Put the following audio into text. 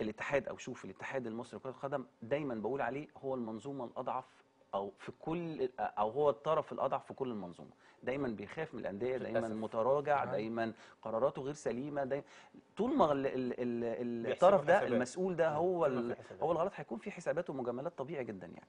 الاتحاد أو شوف الاتحاد المصري لكرة القدم دايما بقول عليه هو المنظومة الأضعف أو في كل أو هو الطرف الأضعف في كل المنظومة. دايما بيخاف من الأندية دايما متراجع دايما قراراته غير سليمة دايما طول ما ال- ال- ال- الطرف ده حسابات. المسؤول ده هو هو الغلط هيكون في حسابات ومجاملات طبيعي جدا يعني.